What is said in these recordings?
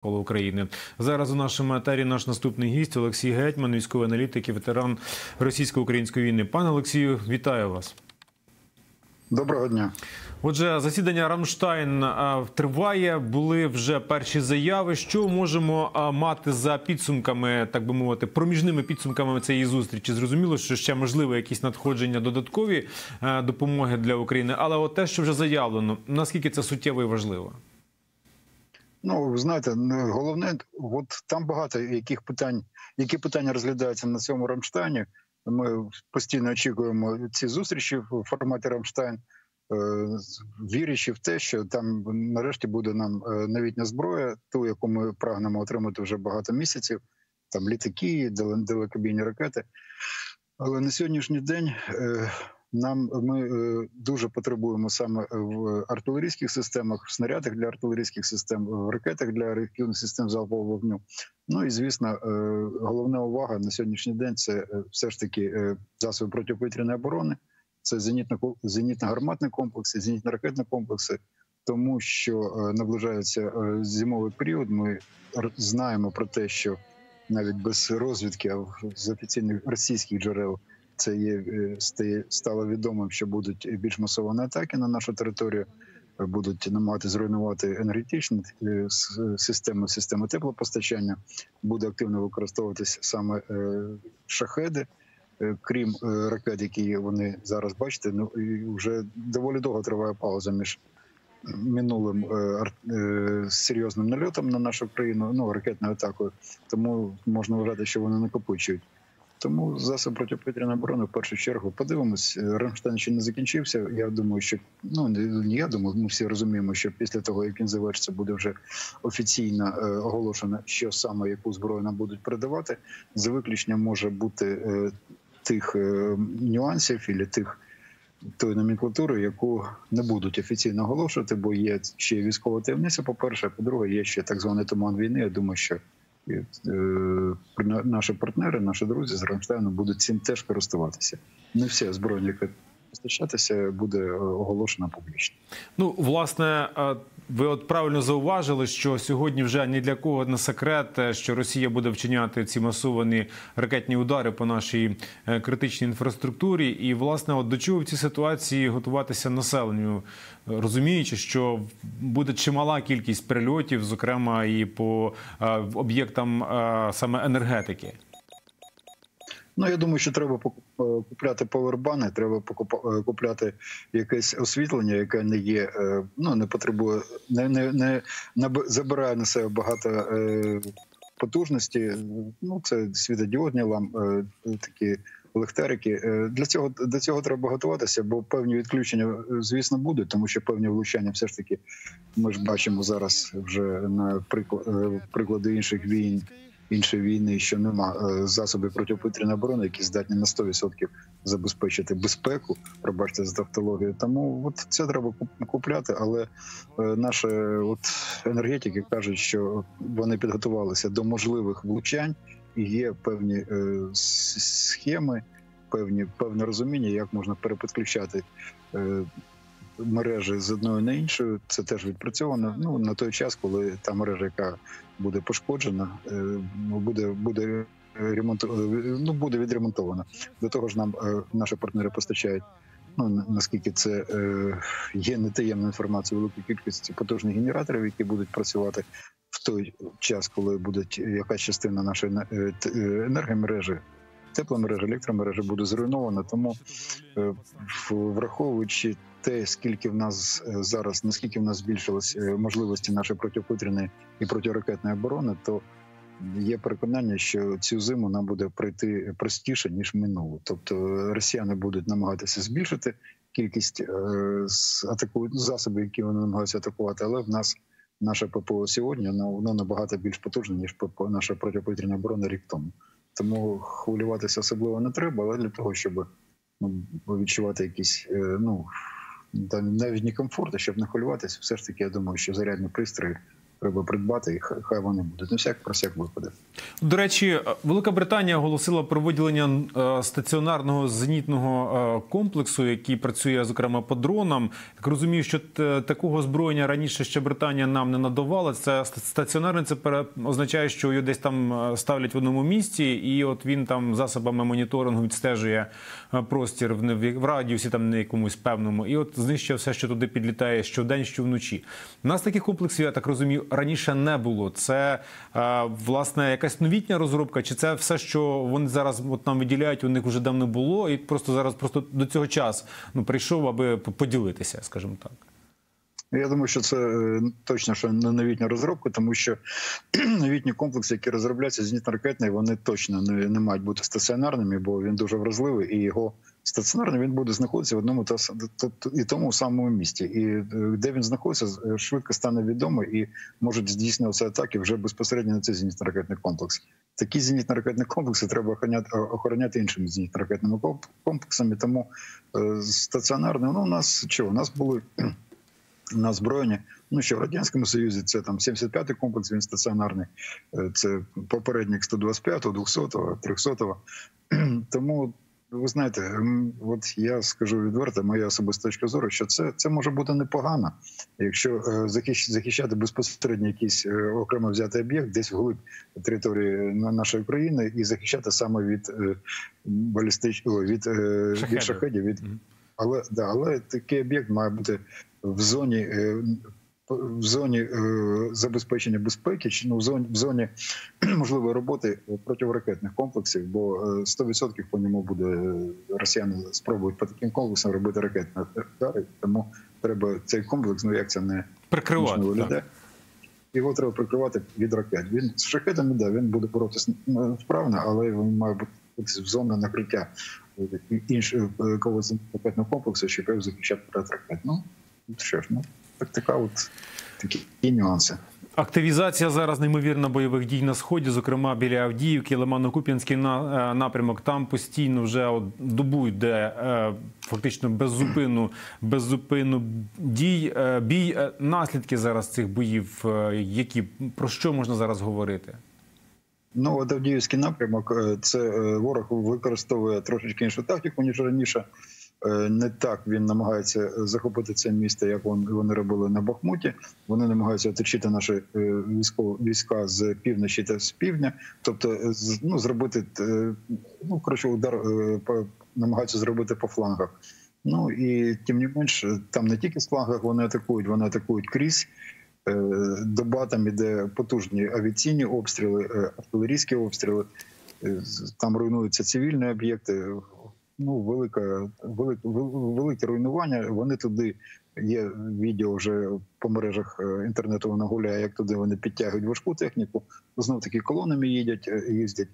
Коло України зараз у нашому етері наш наступний гість Олексій Гетьман, військовий аналітик і ветеран російсько-української війни. Пане Олексію, вітаю вас. Доброго дня. Отже, засідання Рамштайн триває. Були вже перші заяви. Що можемо мати за підсумками, так би мовити, проміжними підсумками цієї зустрічі? Зрозуміло, що ще можливо якісь надходження додаткові допомоги для України, але от те, що вже заявлено, наскільки це суттєво і важливо? Ну, ви знаєте, головне, от там багато яких питань, які питання розглядаються на цьому Рамштайні. Ми постійно очікуємо ці зустрічі в форматі Рамштайн, е, вірячи в те, що там нарешті буде нам е, новітня зброя, ту, яку ми прагнемо отримати вже багато місяців. Там літаки, далекобійні ракети. Але на сьогоднішній день е, нам ми дуже потребуємо саме в артилерійських системах, в снарядах для артилерійських систем, в ракетах для реактивних систем залпового вогню. Ну і звісно, головна увага на сьогоднішній день це все ж таки засоби протиповітряної оборони, це зенітно-гарматні комплекси, зенітно-ракетні комплекси. Тому що наближається зимовий період. Ми знаємо про те, що навіть без розвідки а з офіційних російських джерел це є стало відомим, що будуть більш масовані атаки на нашу територію. Будуть намагати зруйнувати енергетичні системи, системи теплопостачання. Буде активно використовуватись саме шахеди, крім ракет, які вони зараз бачите. Ну і вже доволі довго триває пауза між минулим серйозним нальотом на нашу країну. Ну ракетною атакою. Тому можна вважати, що вони накопичують. Тому засоб протиповітряної оборони в першу чергу подивимось. Рамштайн ще не закінчився. Я думаю, що ну не я думаю, ми всі розуміємо, що після того як він завершиться, буде вже офіційно е, оголошено, що саме яку зброю нам будуть передавати. За виключенням може бути е, тих е, нюансів і тих. Тої номенклатури, яку не будуть офіційно оголошувати, бо є ще військова таємниця. По перше, по друге, є ще так званий туман війни. Я думаю, що і, е, наші партнери, наші друзі з Рамштайну будуть цим теж користуватися. Не всі яке постачатися, буде оголошено публічно. Ну, власне, ви от правильно зауважили, що сьогодні вже ні для кого не секрет, що Росія буде вчиняти ці масовані ракетні удари по нашій критичній інфраструктурі. І, власне, от до чого в цій ситуації готуватися населенню, розуміючи, що буде чимала кількість прильотів, зокрема і по об'єктам саме енергетики. Ну, я думаю, що треба купляти повербани, треба купляти якесь освітлення, яке не є, ну не потребує, не не, не, забирає на себе багато е, потужності. Ну, це світодіодні лам, е, такі лехтарики. Для цього до цього треба готуватися, бо певні відключення, звісно, будуть, тому що певні влучання, все ж таки, ми ж бачимо зараз вже на приклад, приклади інших війн іншої війни, що нема е, засобів протиповітряної оборони, які здатні на 100% забезпечити безпеку. Пробачте за тавтологію. Тому от це треба купляти. Але е, наші от енергетики кажуть, що вони підготувалися до можливих влучань і є певні е, схеми, певні певне розуміння, як можна переподключати мережі з одної на іншу. Це теж відпрацьовано. Ну на той час, коли та мережа, яка буде пошкоджена, е, ну, буде буде ремонт, е, ну буде відремонтована. До того ж, нам е, наші партнери постачають. Ну наскільки це е, є нетаємна інформація великої кількості потужних генераторів, які будуть працювати в той час, коли буде якась частина нашої енергомережі, тепломережі, електромережі буде зруйнована. Тому е, враховуючи те, скільки в нас е, зараз, наскільки в нас збільшились е, можливості нашої протиповітряної і протиракетної оборони, то є переконання, що цю зиму нам буде пройти простіше ніж минулу. Тобто росіяни будуть намагатися збільшити кількість атаку засобів, які вони намагаються атакувати, але в нас наше ППО сьогодні воно набагато більш потужне ніж ППО, наша протиповітряна оборона рік тому. Тому хвилюватися особливо не треба, але для того, щоб ну, відчувати якісь ну навіть не комфорт, щоб не хвилюватися, все ж таки я думаю, що зарядні пристрої треба придбати, і хай, вони будуть. Ну, всяк про всяк виходить. До речі, Велика Британія оголосила про виділення е, стаціонарного зенітного е, комплексу, який працює зокрема по дронам. Так розумію, що такого озброєння раніше ще Британія нам не надавала. Це ст- стаціонарне. Це означає, що його десь там е, ставлять в одному місці, і от він там засобами моніторингу відстежує простір в, не- в радіусі там не якомусь певному, і от знищує все, що туди підлітає щодень, що вночі. У нас таких комплексів, я так розумію, раніше не було. Це е, власне якась новітня розробка, чи це все, що вони зараз от нам виділяють, у них вже давно було, і просто зараз просто до цього час ну прийшов, аби поділитися, скажімо так. Я думаю, що це е, точно що не новітня розробка, тому що новітні комплекси, які розробляються зенітно-ракетні, вони точно не, не мають бути стаціонарними, бо він дуже вразливий, і його стаціонарний він буде знаходитися в одному та і тому самому місті. І е, де він знаходиться, е, швидко стане відомо і можуть здійснюватися атаки вже безпосередньо на цей зенітно-ракетний комплекс. Такі зенітно-ракетні комплекси треба охороняти, іншими зенітно-ракетними комплексами. Тому е, стаціонарно ну, у нас що, у нас були на озброєння. Ну що в радянському союзі це там 75-й комплекс. Він стаціонарний. Це попередник 125-го, 200-го, 300-го. Тому ви знаєте, от я скажу відверто, моя особиста точка зору, що це, це може бути непогано, якщо е, захищ- захищати безпосередньо якийсь е, окремо взятий об'єкт десь вглиб території нашої країни і захищати саме від е, балістич... ой, від, Шахедів. від шахедів, від але да, але такий об'єкт має бути в зоні. Е, В зоні е, забезпечення безпеки, чи ну в зоні в зоні можливої роботи противоракетних комплексів, бо е, 100% по ньому буде е, росіяни спробують по таким комплексам робити ракетні удари. Тому треба цей комплекс, ну як це не Прикривати. Так. Його треба прикривати від ракет. Він з шахетами, да, він буде боротися ну, вправно, але він має бути в зону накриття е, іншого е, ракетного комплексу, щоб захищати ракет. Ну що ж, ну так така от такі нюанси. Активізація зараз неймовірна бойових дій на сході, зокрема біля Авдіївки, Лимано-Куп'янський на- е, напрямок. Там постійно вже от добу йде е, фактично без зупину, без зупину дій. Е, Бій наслідки зараз цих боїв. Які про що можна зараз говорити? Ну, от Авдіївський напрямок це ворог використовує трошечки іншу тактику, ніж раніше. Е, Не так він намагається захопити це місто, як вони робили на Бахмуті. Вони намагаються оточити наші е, війська з півночі та з півдня, тобто е, ну, зробити ну коротше, удар по намагаються зробити по флангах. Ну і тим не менш, там не тільки з флангах вони атакують, вони атакують крізь. Е, Добатам іде потужні авіаційні обстріли, артилерійські обстріли. Там руйнуються цивільні об'єкти. Ну, велика, велике, велике руйнування. Вони туди є відео вже по мережах е, інтернету. Вона гуляє, як туди вони підтягують важку техніку. Знов таки колонами їдять, е, їздять.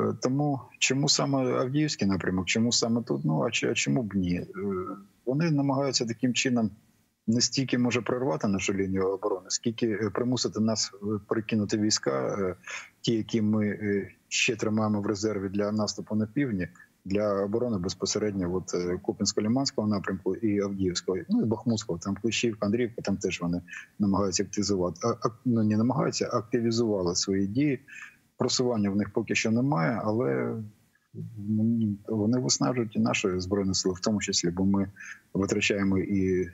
Е, Тому чому саме Авдіївський напрямок? Чому саме тут? Ну а чому б ні? Вони намагаються таким чином не стільки може прорвати нашу лінію оборони, скільки примусити нас перекинути війська, ті, які ми ще тримаємо в резерві для наступу на півдні, для оборони безпосередньо от е, Купінсько-Ліманського напрямку і Авдіївського, ну і Бахмутського, там Клещівка, Андріївка, там теж вони намагаються активізувати. А, ну не намагаються, активізували свої дії. Просування в них поки що немає, але вони виснажують і наші збройні сили, в тому числі, бо ми витрачаємо і,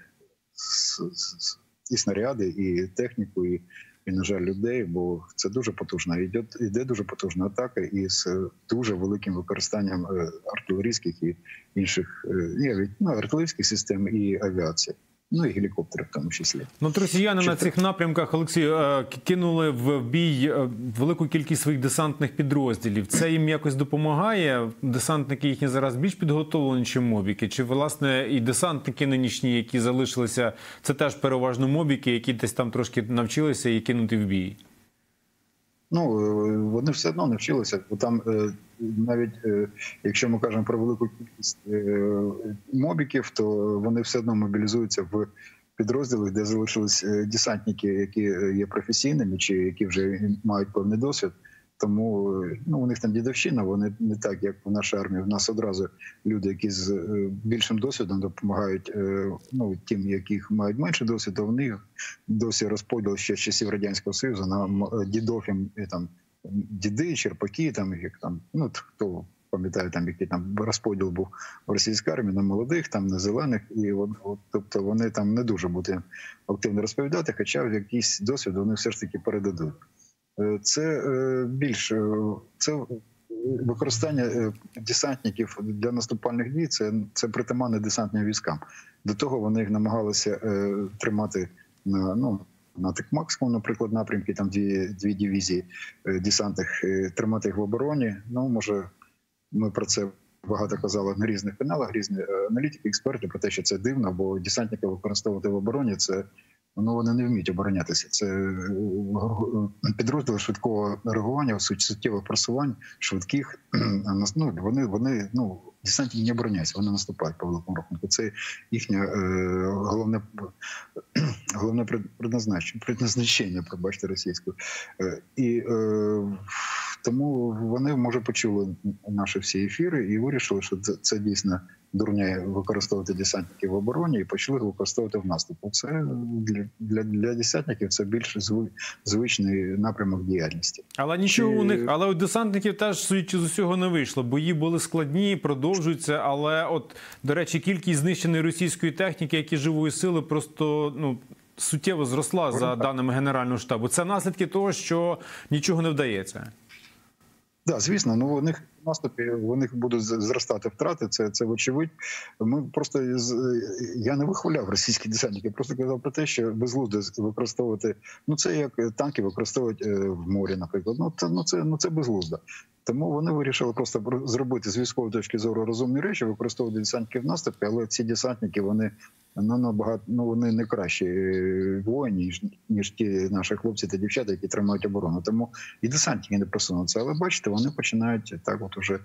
і снаряди, і техніку, і, і на жаль, людей. Бо це дуже потужна. Іде, йде дуже потужна атака із дуже великим використанням е, артилерійських і інших е, і ну, артилерійських систем і авіації. Ну і гелікоптерів в тому числі. Ну, от росіяни Чи на цих напрямках Олексій е, кинули в бій е, велику кількість своїх десантних підрозділів. Це їм якось допомагає. Десантники їхні зараз більш підготовлені, ніж мобіки. Чи власне і десантники нинішні, які залишилися, це теж переважно мобіки, які десь там трошки навчилися і кинути в бій. Ну е, вони все одно навчилися, бо там е, навіть е, якщо ми кажемо про велику кількість мобіків, то вони все одно мобілізуються в підрозділах, де залишились десантники, які є професійними, чи які вже мають певний досвід. Тому е, ну у них там дідовщина. Вони не так, як в нашій армії. У нас одразу люди, які з е, більшим досвідом допомагають. е, Ну тим, яких мають менше досвіду. В них досі розподіл ще з часів радянського союзу на м- е, і, там діди, черпаки, там як там ну хто. Пам'ятаю, там який там розподіл був в російській армії на молодих, там на зелених, і от, от, тобто вони там не дуже будуть активно розповідати, хоча якийсь досвід вони все ж таки передадуть. Е, Це е, більш е, це використання десантників для наступальних дій. Це, це притаманне десантним військам. До того вони їх намагалися тримати на ну. На Тикмакському, наприклад, напрямки там дві дві дивізії десантних тримати їх в обороні. Ну може, ми про це багато казали на різних каналах, різні аналітики, експерти про те, що це дивно, бо десантники використовувати в обороні це ну вони не вміють оборонятися. Це е, е, підрозділи швидкого реагування, суттєвих просувань, швидких. Ну, вони вони ну десантники не обороняються, вони наступають по великому рахунку. Це їхнє е, головне головне пред- предназначення, предназначення, пробачте російською. Е, і е, тому вони може почули наші всі ефіри і вирішили, що це, це дійсно дурня використовувати десантників в обороні і почали використовувати в наступу. Це для, для, для десантників це більш зви- звичний напрямок діяльності. Але нічого Чи- у них, але у десантників теж судячи з усього не вийшло. Бої були складні, продовжуються. Але, от до речі, кількість знищеної російської техніки, як і живої сили, просто ну. Суттєво зросла за даними Генерального штабу. Це наслідки того, що нічого не вдається. Да, звісно, ну у них наступі у них будуть зростати втрати. Це це вочевидь. Ми просто я не вихваляв російські десантники, просто казав про те, що безглуздо використовувати. Ну це як танки використовують е, в морі, наприклад. Ну це ну це ну це безглуздо. Тому вони вирішили просто зробити з військової точки зору розумні речі, використовувати десантників в наступі, але ці десантники вони ну набагато ну вони не кращі е, воїни, ніж ніж ті наші хлопці та дівчата, які тримають оборону. Тому і десантники не просунуться. Але бачите, вони починають так, от уже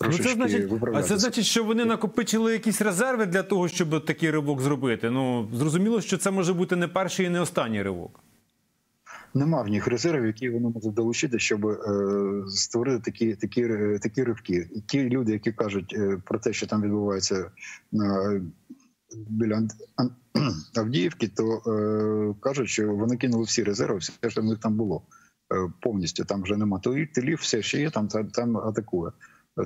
Ну, трошечки це значить, а це значить, що вони накопичили якісь резерви для того, щоб такий ривок зробити. Ну зрозуміло, що це може бути не перший і не останній ривок. Нема в них резервів, які вони можуть долучити, щоб е, створити такі, такі, е, такі ривки. І ті люди, які кажуть е, про те, що там відбувається на біля Ан- Ан- Авдіївки, то е, кажуть, що вони кинули всі резерви, все, що в них там було е, повністю. Там вже нема тилів, все ще є, там, там, атакує.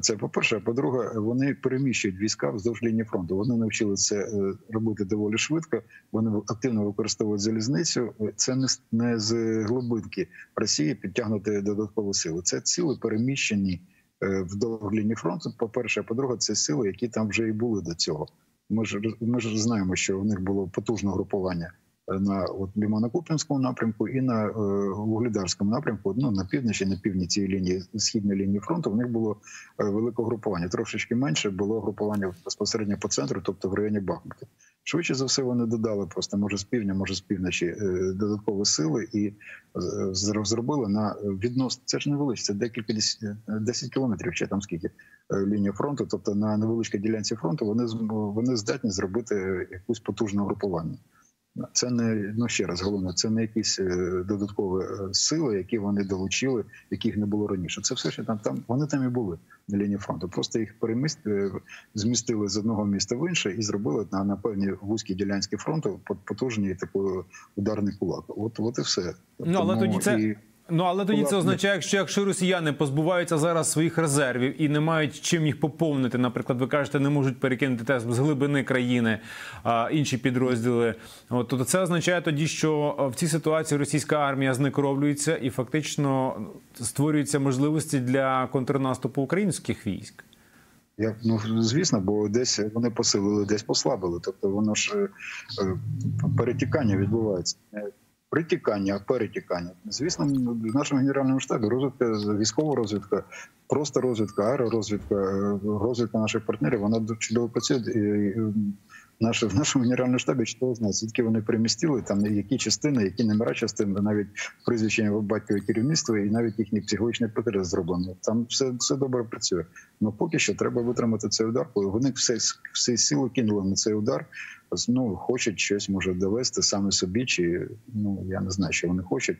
Це по-перше. А по-друге, вони переміщують війська вздовж лінії фронту. Вони навчили це е, робити доволі швидко. Вони активно використовують залізницю. Це не не з глибинки Росії підтягнути додаткові сили. Це сили переміщені е, вдовж лінії фронту. По перше, по-друге, це сили, які там вже і були до цього. Ми ж ми ж знаємо, що у них було потужне групування е, на от Лімано-Куп'янському напрямку і на е, Вугледарському напрямку. Ну на півночі, на півдні цієї лінії східної лінії фронту. У них було е, велике групування. Трошечки менше було групування безпосередньо по центру, тобто в районі Бахмута. Швидше за все, вони додали просто може з півдня, може з півночі е, додаткові сили і зро- зробили на віднос. Це ж невеличке, це декілька десять, 10 кілометрів, чи там скільки лінія фронту. Тобто на невеличкій ділянці фронту вони вони здатні зробити якусь потужне групування. Це не ну ще раз головне, це не якісь е, додаткові е, сили, які вони долучили, яких не було раніше. Це все, що там там вони там і були на лінії фронту. Просто їх переміст е, змістили з одного міста в інше і зробили на, на певні вузькі ділянські фронту потужні такий ударний кулак. От, от і все. Ну, але Тому тоді це- і- Ну але тоді це означає, що якщо росіяни позбуваються зараз своїх резервів і не мають чим їх поповнити, наприклад, ви кажете, не можуть перекинути те з глибини країни а, інші підрозділи. От то це означає тоді, що в цій ситуації російська армія знекровлюється і фактично створюються можливості для контрнаступу українських військ. Я ну звісно, бо десь вони посилили, десь послабили. Тобто воно ж е, е, перетікання відбувається. Притікання, перетікання. Звісно, в нашому генеральному штабі розвитка військова розвідка, просто розвідка, аеророзвідка, е, розвідка наших партнерів. Вона чудово працює. Наше в нашому генеральному штабі чудово знає, звідки вони перемістили там які частини, які номера частин, навіть прізвища батькові керівництва, і навіть їхній психологічний портрет зроблено. Там все все добре працює. Ну поки що треба витримати цей удар. бо Вони все всі сили кинули на цей удар. Ну хочуть щось може довести саме собі, чи ну я не знаю, що вони хочуть.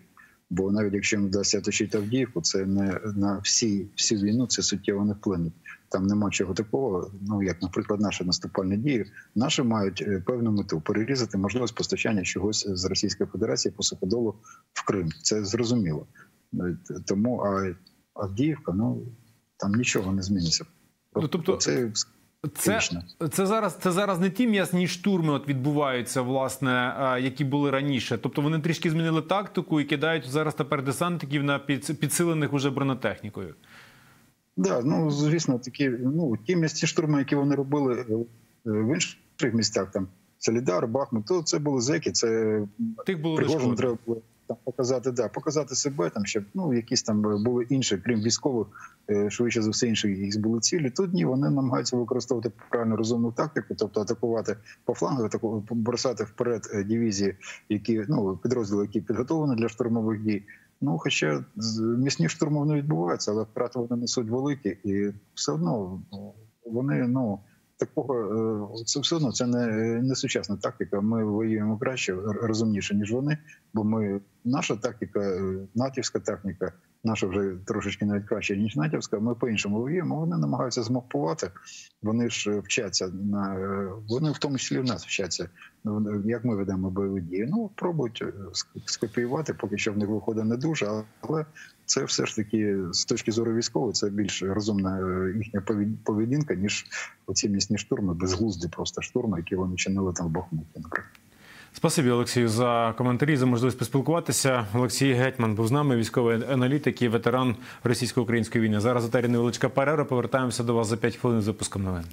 Бо навіть якщо їм вдасться оточити Авдіївку, це не на всі, всю війну це суттєво не вплине. Там нема чого такого. Ну як, наприклад, наші наступальні дії, наші мають е, певну мету перерізати можливість постачання чогось з Російської Федерації по суходолу в Крим. Це зрозуміло. Е, Тому а Авдіївка, ну там нічого не зміниться. Ну, тобто це Це, це зараз це зараз не ті м'ясні штурми от відбуваються, власне, які були раніше. Тобто вони трішки змінили тактику і кидають зараз тепер десантників на під, підсилених уже бронетехнікою. Да, ну звісно, такі ну ті місті штурми, які вони робили е, в інших містах, там Солідар, Бахмут, то це були зеки. Це Тих було треба було там показати, да, показати себе там, щоб ну якісь там були інші, крім військових, е, швидше за все інші їх були цілі. Тут ні, вони намагаються використовувати правильно розумну тактику, тобто атакувати по флангу, атаку бросати вперед е, дивізії, які ну підрозділи, які підготовлені для штурмових дій. Ну, хоча місні штурмов не відбуваються, але втрати вони несуть великі, і все одно ну, вони ну. Такого е, це все одно це не, не сучасна тактика. Ми воюємо краще, розумніше ніж вони. Бо ми наша тактика, е, натівська техніка, наша вже трошечки навіть краще ніж натівська. Ми по-іншому воюємо. Вони намагаються змовпувати. Вони ж е, вчаться на е, вони в тому числі в нас вчаться. Ну, Як ми ведемо бойові дії? Ну пробують скопіювати, поки що в них виходить не дуже, але це все ж таки з точки зору військової, це більш розумна їхня поведінка, ніж оці місні штурми, безглузді просто штурми, які вони чинили там в Бахмуті, наприклад. Спасибі, Олексію, за коментарі, за можливість поспілкуватися. Олексій Гетьман був з нами, військовий аналітик і ветеран російсько-української війни. Зараз у невеличка перерва. Повертаємося до вас за 5 хвилин з випуском новин.